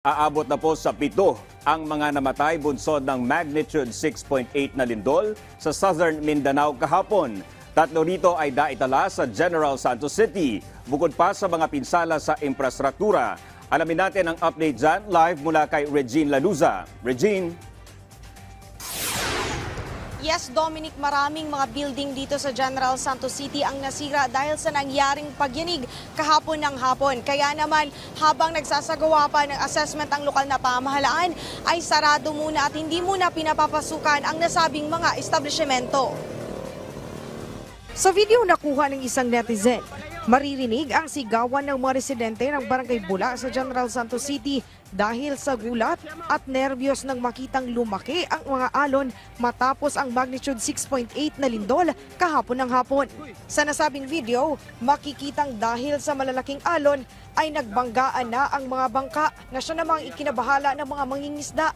Aabot na po sa pito ang mga namatay bunsod ng magnitude 6.8 na lindol sa southern Mindanao kahapon. Tatlo rito ay daitala sa General Santos City, bukod pa sa mga pinsala sa infrastruktura. Alamin natin ang update dyan live mula kay Regine Lanuza. Regine. Yes, Dominic, maraming mga building dito sa General Santos City ang nasira dahil sa nangyaring pagyanig kahapon ng hapon. Kaya naman, habang nagsasagawa pa ng assessment ang lokal na pamahalaan, ay sarado muna at hindi muna pinapapasukan ang nasabing mga establishmento. Sa video nakuha ng isang netizen, maririnig ang sigawan ng mga residente ng Barangay Bula sa General Santos City dahil sa gulat at nerbiyos nang makitang lumaki ang mga alon matapos ang magnitude 6.8 na lindol kahapon ng hapon. Sa nasabing video, makikitang dahil sa malalaking alon ay nagbanggaan na ang mga bangka na siya namang ikinabahala ng mga mangingisda.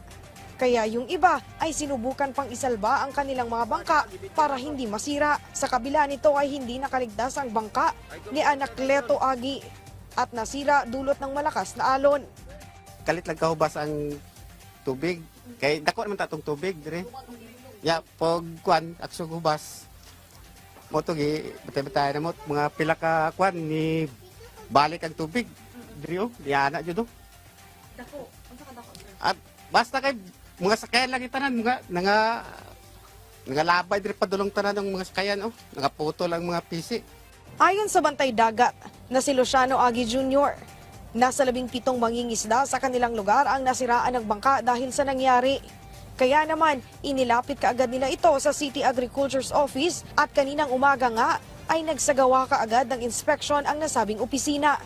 Kaya yung iba ay sinubukan pang isalba ang kanilang mga bangka para hindi masira. Sa kabila nito ay hindi nakaligtas ang bangka ni Anacleto Agi at nasira dulot ng malakas na alon. kalit lang kahubas ang tubig. Kay dako naman tatong tubig dire. Ya pag kwan akso hubas. Mo to gi batay-batay na mo mga pila ka kwan ni balik ang tubig. Dire oh, diana jud oh. At basta kay mga sakayan lagi tanan mga nga nga labay dire padulong tanan ng mga sakayan oh. Nagaputo lang mga pisi. Ayon sa Bantay Dagat na si Luciano Agi Jr., nasa labing pitong mangingisda sa kanilang lugar ang nasiraan ng bangka dahil sa nangyari. Kaya naman, inilapit kaagad nila ito sa City Agriculture's Office at kaninang umaga nga ay nagsagawa kaagad ng inspeksyon ang nasabing opisina.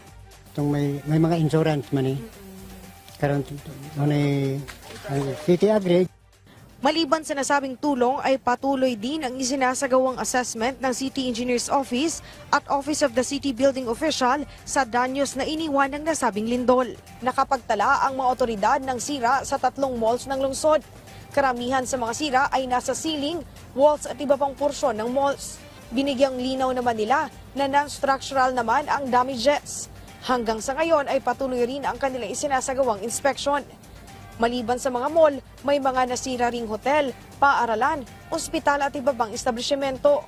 Itong may, may mga insurance man eh. Karon ano eh, ang City Agri, Maliban sa nasabing tulong ay patuloy din ang isinasagawang assessment ng City Engineer's Office at Office of the City Building Official sa danyos na iniwan ng nasabing lindol. Nakapagtala ang mga otoridad ng sira sa tatlong malls ng lungsod. Karamihan sa mga sira ay nasa ceiling, walls at iba pang porsyon ng malls. Binigyang linaw naman nila na non-structural naman ang damages. Hanggang sa ngayon ay patuloy rin ang kanilang isinasagawang inspeksyon. Maliban sa mga mall, may mga nasira ring hotel, paaralan, ospital at iba pang establishmento.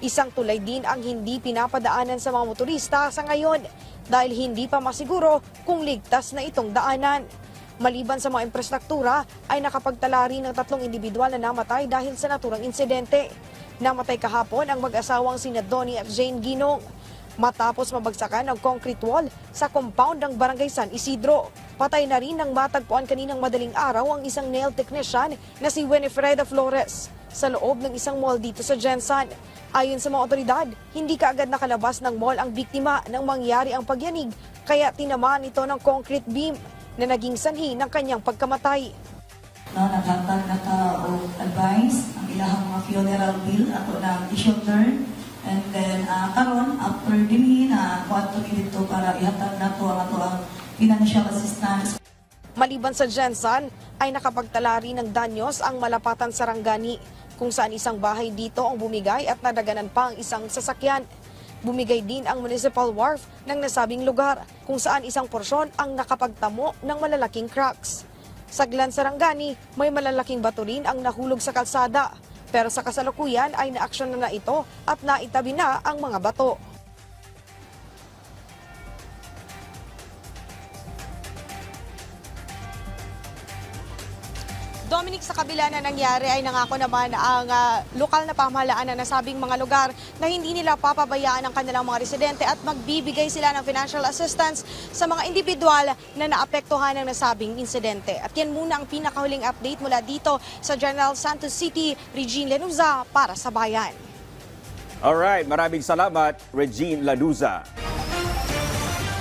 Isang tulay din ang hindi pinapadaanan sa mga motorista sa ngayon dahil hindi pa masiguro kung ligtas na itong daanan. Maliban sa mga infrastruktura, ay nakapagtala rin ng tatlong individual na namatay dahil sa naturang insidente. Namatay kahapon ang mag-asawang sina Donnie at Jane Ginong matapos mabagsakan ng concrete wall sa compound ng Barangay San Isidro. Patay na rin ng matagpuan kaninang madaling araw ang isang nail technician na si Winifreda Flores sa loob ng isang mall dito sa Jensen. Ayon sa mga otoridad, hindi kaagad nakalabas ng mall ang biktima nang mangyari ang pagyanig kaya tinamaan ito ng concrete beam na naging sanhi ng kanyang pagkamatay. no, naghatag na ka og advice ang ilahang mga funeral bill ato na i-shoulder and then ah, karon after dinhi na kuadto dito para ihatag nato ang ato financial assistance Maliban sa Jensen, ay nakapagtala rin ng danyos ang Malapatan Sarangani, kung saan isang bahay dito ang bumigay at nadaganan pa ang isang sasakyan. Bumigay din ang municipal wharf ng nasabing lugar, kung saan isang porsyon ang nakapagtamo ng malalaking cracks. Sa Glan Sarangani, may malalaking bato rin ang nahulog sa kalsada. Pero sa kasalukuyan ay naaksyon na na ito at naitabi na ang mga bato. Dominic, sa kabila na nangyari ay nangako naman ang ah, lokal na pamahalaan na nasabing mga lugar na hindi nila papabayaan ang kanilang mga residente at magbibigay sila ng financial assistance sa mga individual na naapektuhan ng nasabing insidente. At yan muna ang pinakahuling update mula dito sa General Santos City, Regine Lenuza para sa Bayan. Alright, maraming salamat, Regine Lanuza.